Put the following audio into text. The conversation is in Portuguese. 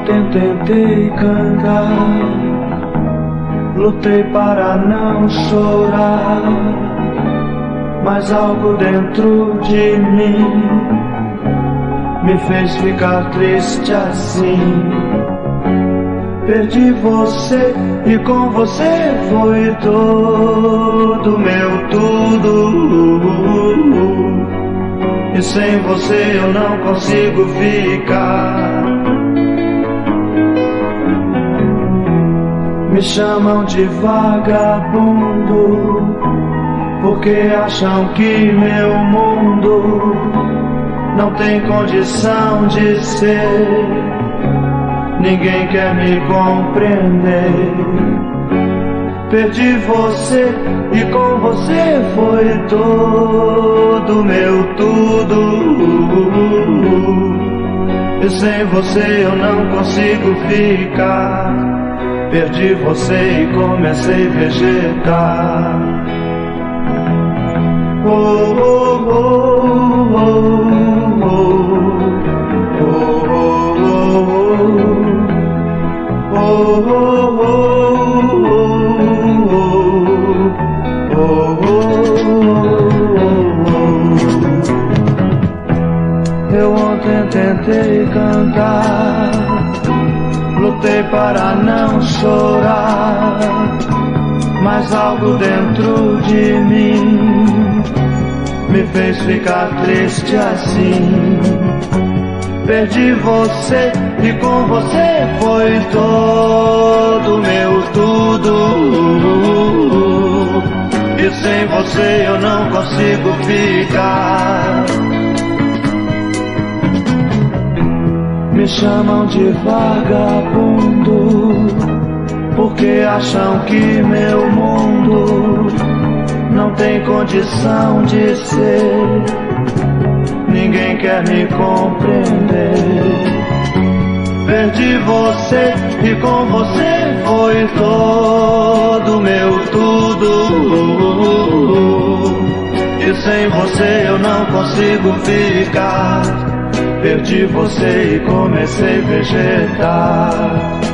ontem tentei cantar, lutei para não chorar, mas algo dentro de mim me fez ficar triste assim. Perdi você e com você foi todo meu tudo. E sem você eu não consigo ficar. Me chamam de vagabundo, porque acham que meu mundo não tem condição de ser. Ninguém quer me compreender. Perdi você e com você foi todo meu tudo. E sem você eu não consigo ficar. Perdi você e comecei a vegetar. Oh, oh, oh, oh, oh, oh, oh, Eu ontem tentei cantar, lutei para não chorar, mas algo dentro de mim me fez ficar triste assim. Perdi você e com você foi todo meu tudo. E sem você eu não consigo ficar. Me chamam de vagabundo, acham que meu mundo não tem condição de ser. Ninguém quer me compreender. Perdi você e com você foi todo meu tudo. E sem você eu não consigo ficar. Perdi você e comecei a vegetar.